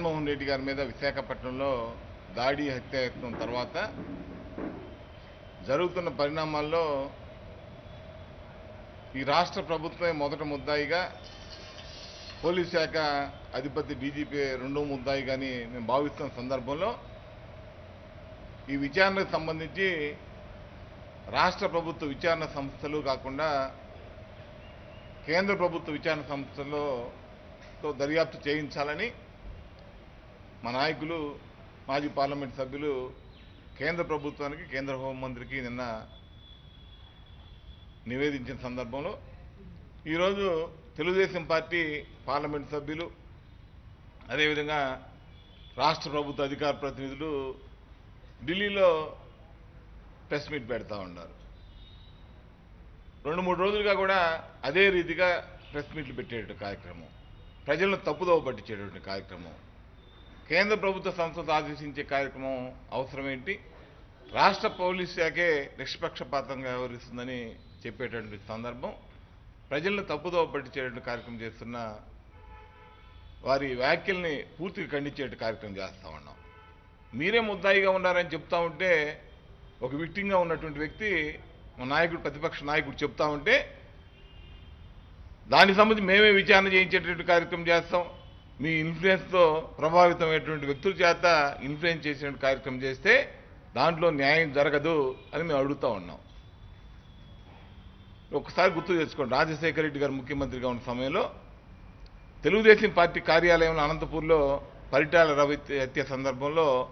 జగన్మోహన్ రెడ్డి గారి మీద విశాఖపట్నంలో దాడి హత్యాయత్నం తర్వాత జరుగుతున్న పరిణామాల్లో ఈ రాష్ట్ర ప్రభుత్వమే మొదట ముద్దాయిగా పోలీస్ శాఖ అధిపతి డీజీపీ రెండో ముద్దాయిగాని మేము భావిస్తున్న సందర్భంలో ఈ విచారణకు సంబంధించి రాష్ట్ర ప్రభుత్వ విచారణ సంస్థలు కాకుండా కేంద్ర ప్రభుత్వ విచారణ సంస్థలతో దర్యాప్తు చేయించాలని మా నాయకులు మాజీ పార్లమెంట్ సభ్యులు కేంద్ర ప్రభుత్వానికి కేంద్ర హోంమంత్రికి నిన్న నివేదించిన సందర్భంలో ఈరోజు తెలుగుదేశం పార్టీ పార్లమెంట్ సభ్యులు అదేవిధంగా రాష్ట్ర ప్రభుత్వ అధికార ప్రతినిధులు ఢిల్లీలో ప్రెస్ మీట్ పెడతా ఉన్నారు. రెండు మూడు రోజులుగా కూడా అదే రీతిగా ప్రెస్ మీట్లు పెట్టేటువంటి కార్యక్రమం ప్రజలను తప్పుదోవ పట్టించేటువంటి కార్యక్రమం. కేంద్ర ప్రభుత్వ సంస్థలు ఆదేశించే కార్యక్రమం అవసరం ఏంటి రాష్ట్ర పోలీస్ శాఖే నిష్పక్షపాతంగా వ్యవహరిస్తుందని చెప్పేటువంటి సందర్భం. ప్రజలను తప్పుదోవ పట్టించేటువంటి కార్యక్రమం చేస్తున్న వారి వ్యాఖ్యల్ని పూర్తిగా ఖండించే కార్యక్రమం చేస్తూ ఉన్నాం. మీరే ముద్దాయిగా ఉన్నారని చెప్తా ఉంటే ఒక విక్టింగ్గా ఉన్నటువంటి వ్యక్తి మా నాయకుడు ప్రతిపక్ష నాయకుడు చెప్తా ఉంటే దానికి సంబంధించి మేమే విచారణ చేయించేటువంటి కార్యక్రమం చేస్తాం. మీ ఇన్ఫ్లుయెన్స్తో ప్రభావితమైనటువంటి వ్యక్తుల చేత ఇన్ఫ్లుయెన్స్ చేసినటువంటి కార్యక్రమం చేస్తే దాంట్లో న్యాయం జరగదు అని మేము అడుగుతా ఉన్నాం. ఒకసారి గుర్తు తెచ్చుకోండి. రాజశేఖర రెడ్డి గారు ముఖ్యమంత్రిగా ఉన్న సమయంలో తెలుగుదేశం పార్టీ కార్యాలయంలో అనంతపూర్లో పరిటాల రవి హత్య సందర్భంలో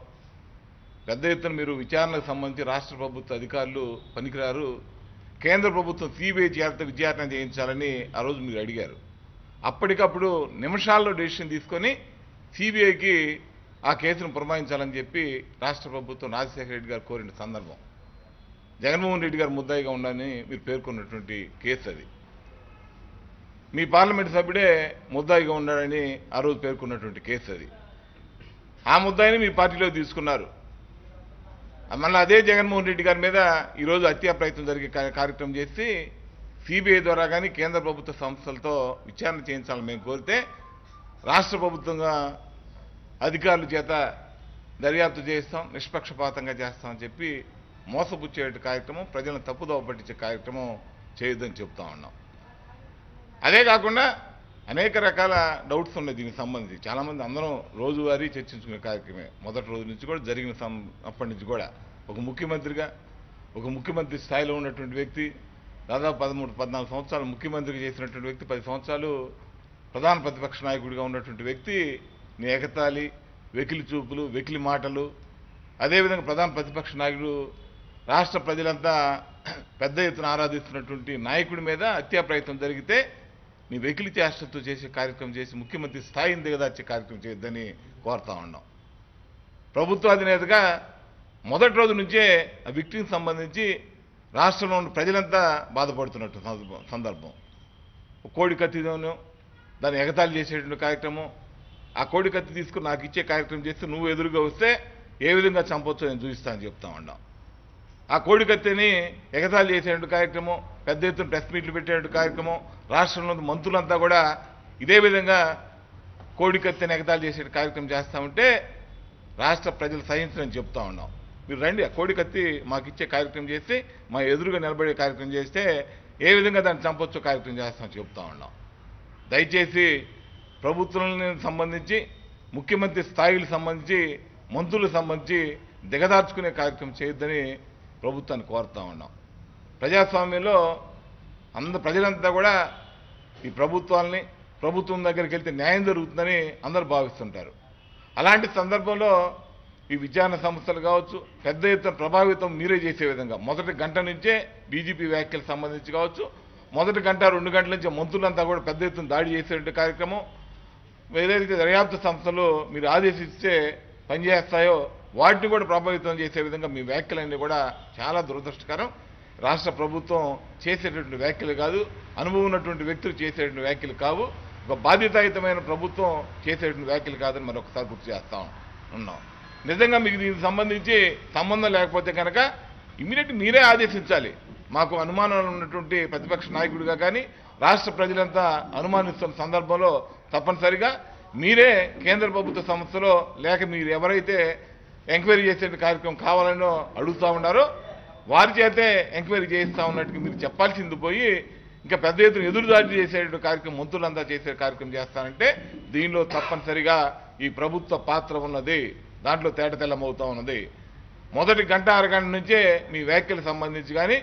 పెద్ద ఎత్తున మీరు విచారణకు సంబంధించి రాష్ట్ర ప్రభుత్వ అధికారులు పనికిరారు. కేంద్ర ప్రభుత్వం సిబిఐ చేత విచారణ చేయించాలని ఆ రోజు మీరు అడిగారు. అప్పటికప్పుడు నిమిషాల్లో డెసిషన్ తీసుకొని సిబిఐకి ఆ కేసును పురమాయించాలని చెప్పి రాష్ట్ర ప్రభుత్వం రాజశేఖర రెడ్డి గారు కోరిన సందర్భం. జగన్మోహన్ రెడ్డి గారు ముద్దాయిగా ఉండాలని మీరు పేర్కొన్నటువంటి కేసు అది. మీ పార్లమెంట్ సభ్యుడే ముద్దాయిగా ఉన్నాడని ఆ రోజు పేర్కొన్నటువంటి కేసు అది. ఆ ముద్దాయిని మీ పార్టీలో తీసుకున్నారు. మళ్ళీ అదే జగన్మోహన్ రెడ్డి గారి మీద ఈరోజు హత్యా ప్రయత్నం జరిగే కార్యక్రమం చేసి సిబిఐ ద్వారా కానీ కేంద్ర ప్రభుత్వ సంస్థలతో విచారణ చేయించాలని మేము కోరితే రాష్ట్ర ప్రభుత్వంగా అధికారుల చేత దర్యాప్తు చేస్తాం నిష్పక్షపాతంగా చేస్తామని చెప్పి మోసపుచ్చే కార్యక్రమం ప్రజలను తప్పుదోవ పట్టించే కార్యక్రమం చేయొద్దని చెప్తా ఉన్నాం. అదే కాకుండా అనేక రకాల డౌట్స్ ఉన్నాయి దీనికి సంబంధించి. చాలామంది అందరం రోజువారీ చర్చించుకునే కార్యక్రమే. మొదటి రోజు నుంచి కూడా జరిగిన సం అప్పటి నుంచి కూడా. ఒక ముఖ్యమంత్రిగా ఒక ముఖ్యమంత్రి స్థాయిలో ఉన్నటువంటి వ్యక్తి దాదాపు పదమూడు పద్నాలుగు సంవత్సరాలు ముఖ్యమంత్రికి చేసినటువంటి వ్యక్తి పది సంవత్సరాలు ప్రధాన ప్రతిపక్ష నాయకుడిగా ఉన్నటువంటి వ్యక్తి నీ ఎగతాళి వెకిలి చూపులు వెకిలి మాటలు. అదేవిధంగా ప్రధాన ప్రతిపక్ష నాయకుడు రాష్ట్ర ప్రజలంతా పెద్ద ఎత్తున ఆరాధిస్తున్నటువంటి నాయకుడి మీద హత్యా ప్రయత్నం జరిగితే నీ వెకిలి చేష్టతో చేసే కార్యక్రమం చేసి ముఖ్యమంత్రి స్థాయిని దిగదార్చే కార్యక్రమం చేయొద్దని కోరుతా ఉన్నాం. ప్రభుత్వ అధినేతగా మొదటి రోజు నుంచే ఆ విక్టిమ్ సంబంధించి రాష్ట్రంలో ఉన్న ప్రజలంతా బాధపడుతున్నట్టు సందర్భం సందర్భం. కోడి కత్తిదోను దాన్ని ఎగతాళి చేసేటువంటి కార్యక్రమం. ఆ కోడి కత్తి తీసుకుని నాకు ఇచ్చే కార్యక్రమం చేస్తే నువ్వు ఎదురుగా వస్తే ఏ విధంగా చంపొచ్చో నేను చూపిస్తానని చెప్తా ఉన్నాం. ఆ కోడి కత్తిని ఎగతాళి చేసేటువంటి కార్యక్రమం పెద్ద ఎత్తున ప్రెస్ మీట్లు పెట్టేటువంటి కార్యక్రమం రాష్ట్రంలో మంత్రులంతా కూడా ఇదే విధంగా కోడి కత్తిని ఎగతాళి చేసే కార్యక్రమం చేస్తామంటే రాష్ట్ర ప్రజలు సహించని చెప్తా ఉన్నాం. మీరు రండి ఆ కోడి కత్తి మాకు ఇచ్చే కార్యక్రమం చేసి మా ఎదురుగా నిలబడే కార్యక్రమం చేస్తే ఏ విధంగా దాన్ని చంపొచ్చో కార్యక్రమం చేస్తామని చెప్తా ఉన్నాం. దయచేసి ప్రభుత్వానికి సంబంధించి ముఖ్యమంత్రి స్థాయికి సంబంధించి మంత్రులకు సంబంధించి దిగదార్చుకునే కార్యక్రమం చేయొద్దని ప్రభుత్వాన్ని కోరుతా ఉన్నాం. ప్రజాస్వామ్యంలో అంద ప్రజలంతా కూడా ఈ ప్రభుత్వాలని ప్రభుత్వం దగ్గరికి వెళ్తే న్యాయం జరుగుతుందని అందరూ భావిస్తుంటారు. అలాంటి సందర్భంలో ఈ విచారణ సంస్థలు కావచ్చు పెద్ద ఎత్తున ప్రభావితం మీరే చేసే విధంగా. మొదటి గంట నుంచే బీజేపీ వ్యాఖ్యలు సంబంధించి కావచ్చు మొదటి గంట రెండు గంటల నుంచి మంత్రులంతా కూడా పెద్ద ఎత్తున దాడి చేసేటువంటి కార్యక్రమం. ఏదైతే దర్యాప్తు సంస్థలు మీరు ఆదేశిస్తే పనిచేస్తాయో వాటిని కూడా ప్రభావితం చేసే విధంగా మీ వ్యాఖ్యలన్నీ కూడా చాలా దురదృష్టకరం. రాష్ట్ర ప్రభుత్వం చేసేటటువంటి వ్యాఖ్యలు కాదు అనుభవం ఉన్నటువంటి వ్యక్తులు చేసేటువంటి వ్యాఖ్యలు కావు. ఒక బాధ్యతాయుతమైన ప్రభుత్వం చేసేటువంటి వ్యాఖ్యలు కాదని మరొకసారి గుర్తు చేస్తాం ఉన్నాం. నిజంగా మీకు దీనికి సంబంధించి సంబంధం లేకపోతే కనుక ఇమీడియట్ మీరే ఆదేశించాలి. మాకు అనుమానాలు ఉన్నటువంటి ప్రతిపక్ష నాయకుడిగా కానీ రాష్ట్ర ప్రజలంతా అనుమానిస్తున్న సందర్భంలో తప్పనిసరిగా మీరే కేంద్ర ప్రభుత్వ సంస్థలో లేక మీరు ఎవరైతే ఎంక్వైరీ చేసే కార్యక్రమం కావాలనో అడుగుతా ఉన్నారో వారి చేతే ఎంక్వైరీ చేస్తూ ఉన్నట్టుగా మీరు చెప్పాల్సింది పోయి ఇంకా పెద్ద ఎత్తున ఎదురుదాడి చేసేటువంటి కార్యక్రమం మంత్రులంతా చేసే కార్యక్రమం చేస్తానంటే దీనిలో తప్పనిసరిగా ఈ ప్రభుత్వ పాత్ర ఉన్నది. దాంట్లో తేటతెల్లమవుతా ఉన్నది. మొదటి గంట అరగంట నుంచే మీ వ్యాఖ్యలకు సంబంధించి కానీ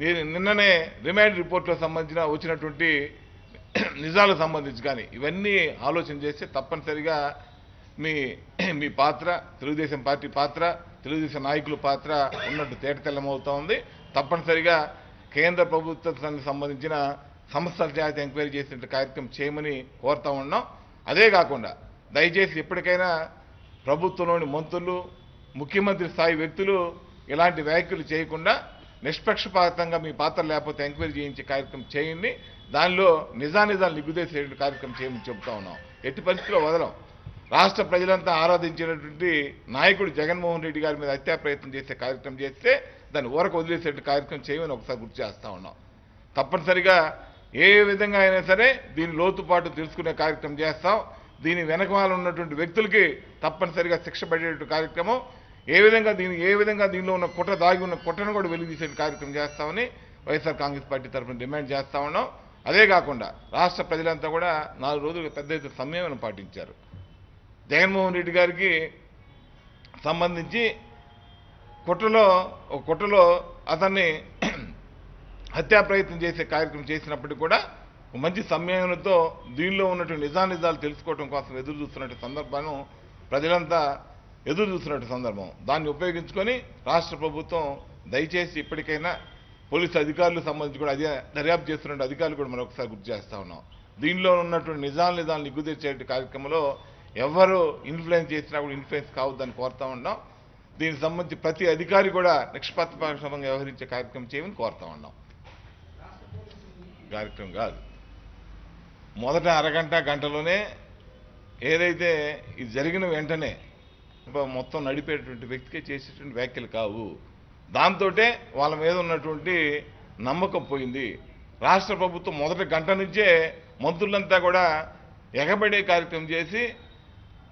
నేను నిన్ననే రిమాండ్ రిపోర్ట్లో సంబంధించిన వచ్చినటువంటి నిజాలకు సంబంధించి కానీ ఇవన్నీ ఆలోచన చేస్తే తప్పనిసరిగా మీ మీ పాత్ర తెలుగుదేశం పార్టీ పాత్ర తెలుగుదేశం నాయకుల పాత్ర ఉన్నట్టు తేటతెల్లమవుతా ఉంది. తప్పనిసరిగా కేంద్ర ప్రభుత్వానికి సంబంధించిన సంస్థల జాతి ఎంక్వైరీ చేసిన కార్యక్రమం చేయమని కోరుతా ఉన్నాం. అదే కాకుండా దయచేసి ఎప్పటికైనా ప్రభుత్వంలోని మంత్రులు ముఖ్యమంత్రి స్థాయి వ్యక్తులు ఇలాంటి వ్యాఖ్యలు చేయకుండా నిష్పక్షపాతంగా మీ పాత్ర లేకపోతే ఎంక్వైరీ చేయించే కార్యక్రమం చేయండి. దానిలో నిజానిజాలు నిగ్గుదేసే కార్యక్రమం చేయమని చెబుతా ఉన్నాం. ఎట్టి పరిస్థితిలో వదలం. రాష్ట్ర ప్రజలంతా ఆరాధించినటువంటి నాయకుడు జగన్మోహన్ రెడ్డి గారి మీద హత్యా ప్రయత్నం చేసే కార్యక్రమం చేస్తే దాన్ని ఊరకు వదిలేసేటువంటి కార్యక్రమం చేయమని ఒకసారి గుర్తు చేస్తా ఉన్నాం. తప్పనిసరిగా ఏ విధంగా అయినా సరే దీని లోతుపాటు తెలుసుకునే కార్యక్రమం చేస్తాం. దీని వెనకమాల ఉన్నటువంటి వ్యక్తులకి తప్పనిసరిగా శిక్ష పడేటువంటి కార్యక్రమం. ఏ విధంగా దీని ఏ విధంగా దీనిలో ఉన్న కుట్ర దాగి ఉన్న కుట్రను కూడా వెలుగుదీసే కార్యక్రమం చేస్తామని వైఎస్ఆర్ కాంగ్రెస్ పార్టీ తరఫున డిమాండ్ చేస్తా ఉన్నాం. అదే కాకుండా రాష్ట్ర ప్రజలంతా కూడా నాలుగు రోజులు పెద్ద ఎత్తున సంయమనం పాటించారు. జగన్మోహన్ రెడ్డి గారికి సంబంధించి కుట్రలో ఒక కుట్రలో అతన్ని హత్యా ప్రయత్నం చేసే కార్యక్రమం చేసినప్పటికీ కూడా మంచి సమయంతో దీనిలో ఉన్నటువంటి నిజానిజాలు తెలుసుకోవడం కోసం ఎదురు చూస్తున్నటువంటి సందర్భాన్ని ప్రజలంతా ఎదురు చూస్తున్నటువంటి సందర్భం. దాన్ని ఉపయోగించుకొని రాష్ట్ర ప్రభుత్వం దయచేసి ఇప్పటికైనా పోలీసు అధికారులకు సంబంధించి కూడా అదే దర్యాప్తు చేస్తున్న అధికారులు కూడా మరొకసారి గుర్తు చేస్తా ఉన్నాం. దీనిలో ఉన్నటువంటి నిజాలు నిజాలు నిగ్గు కార్యక్రమంలో ఎవరు ఇన్ఫ్లుయెన్స్ చేసినా కూడా ఇన్ఫ్లుయెన్స్ కావద్దని కోరుతూ ఉన్నాం. దీనికి సంబంధించి ప్రతి అధికారి కూడా నిష్పక్షపాతంగా వ్యవహరించే కార్యక్రమం చేయమని కోరుతా ఉన్నాం. కార్యక్రమం కాదు. మొదట అరగంట గంటలోనే ఏదైతే ఇది జరిగిన వెంటనే మొత్తం నడిపేటువంటి వ్యక్తికే చేసేటువంటి వ్యాఖ్యలు కావు. దాంతోటే వాళ్ళ మీద ఉన్నటువంటి నమ్మకం పోయింది. రాష్ట్ర ప్రభుత్వం మొదటి గంట నుంచే మంత్రులంతా కూడా ఎగబడే కార్యక్రమం చేసి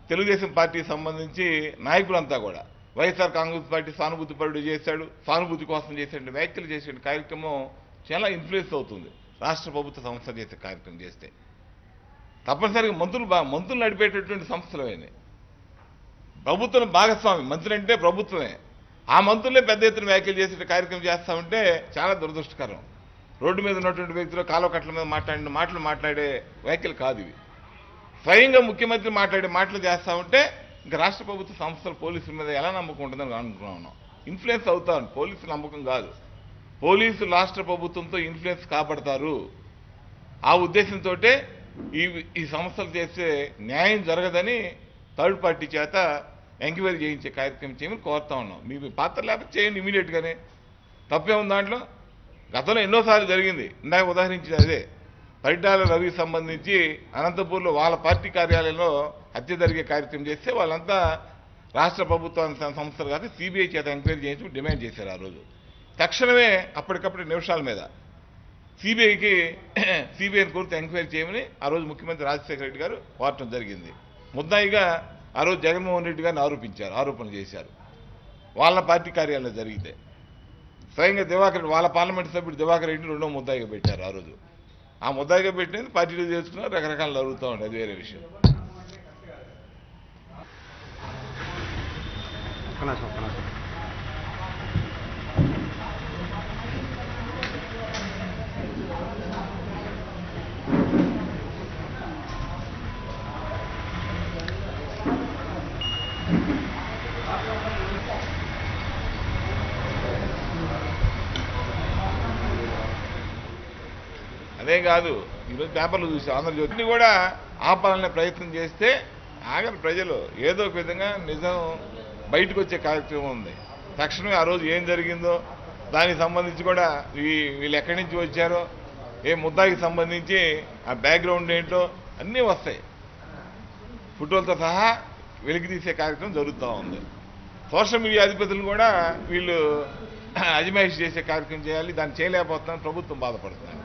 తెలుగుదేశం పార్టీకి సంబంధించి నాయకులంతా కూడా వైఎస్ఆర్ కాంగ్రెస్ పార్టీ సానుభూతి పరుడు చేశాడు సానుభూతి కోసం చేసేటువంటి వ్యాఖ్యలు చేసే కార్యక్రమం చాలా ఇన్ఫ్లుయెన్స్ అవుతుంది. రాష్ట్ర ప్రభుత్వ సంస్థ చేసే కార్యక్రమం చేస్తే. తప్పనిసరిగా మంత్రులు బా మంత్రులు నడిపేటటువంటి సంస్థలు అయినాయి ప్రభుత్వం భాగస్వామి మంత్రి అంటే ప్రభుత్వమే. ఆ మంత్రులే పెద్ద ఎత్తున వ్యాఖ్యలు చేసే కార్యక్రమం చేస్తామంటే చాలా దురదృష్టకరం. రోడ్డు మీద ఉన్నటువంటి వ్యక్తులు కాలువకట్ల మీద మాట్లాడిన మాటలు మాట్లాడే వ్యాఖ్యలు కాదు ఇవి. స్వయంగా ముఖ్యమంత్రి మాట్లాడే మాటలు చేస్తా ఉంటే ఇంకా రాష్ట్ర ప్రభుత్వ సంస్థలు పోలీసుల మీద ఎలా నమ్మకం ఉంటుందని అనుకున్నాను ఇన్ఫ్లుయెన్స్ అవుతాను పోలీసు నమ్మకం కాదు. పోలీసు రాష్ట్ర ప్రభుత్వంతో ఇన్ఫ్లుయెన్స్ కాబడతారు ఆ ఉద్దేశంతో ఈ ఈ సంస్థలు చేస్తే న్యాయం జరగదని థర్డ్ పార్టీ చేత ఎంక్వైరీ చేయించే కార్యక్రమం చేయమని కోరుతా ఉన్నాం. మీ పాత్ర లేకపోతే చేయండి ఇమీడియట్గానే. తప్పే ఉంది దాంట్లో? గతంలో ఎన్నోసార్లు జరిగింది. ఇందాక ఉదాహరించింది అదే. పరిటాల రవికి సంబంధించి అనంతపూర్లో వాళ్ళ పార్టీ కార్యాలయంలో హత్య జరిగే కార్యక్రమం చేస్తే వాళ్ళంతా రాష్ట్ర ప్రభుత్వానికి సంస్థలు కాక సిబిఐ చేత ఎంక్వైరీ చేయించి డిమాండ్ చేశారు ఆ రోజు. తక్షణమే అప్పటికప్పుడు నిమిషాల మీద సిబిఐకి సిబిఐని కోరితే ఎంక్వైరీ చేయమని ఆ రోజు ముఖ్యమంత్రి రాజశేఖర రెడ్డి గారు వాడటం జరిగింది. ముద్దాయిగా ఆ రోజు జగన్మోహన్ రెడ్డి గారిని ఆరోపించారు ఆరోపణలు చేశారు. వాళ్ళ పార్టీ కార్యాలయం జరిగితే. స్వయంగా దివాకర్ వాళ్ళ పార్లమెంట్ సభ్యుడు దివాకర్ రెడ్డి రెండో ముద్దాయిగా పెట్టారు ఆ రోజు. ఆ ముద్దాయిగా పెట్టినది పార్టీలో చేస్తున్నారు రకరకాలు జరుగుతూ ఉంటాయి అది వేరే విషయం. అదే కాదు ఈరోజు పేపర్లు చూసి ఆంధ్రజ్యోతిని కూడా ఆపాలనే ప్రయత్నం చేస్తే ఆగరు ప్రజలు. ఏదో ఒక విధంగా నిజం బయటకు వచ్చే కార్యక్రమం ఉంది. తక్షణమే ఆ రోజు ఏం జరిగిందో దానికి సంబంధించి కూడా ఈ వీళ్ళు ఎక్కడి నుంచి వచ్చారో ఏ ముద్దాకి సంబంధించి ఆ బ్యాక్గ్రౌండ్ ఏంటో అన్నీ వస్తాయి. ఫోటోలతో సహా వెలికి తీసే కార్యక్రమం జరుగుతూ ఉంది. సోషల్ మీడియా అధిపతులు కూడా వీళ్ళు అజమాయిషి చేసే కార్యక్రమం చేయాలి దాన్ని చేయలేకపోతున్నాం ప్రభుత్వం బాధపడుతుంది.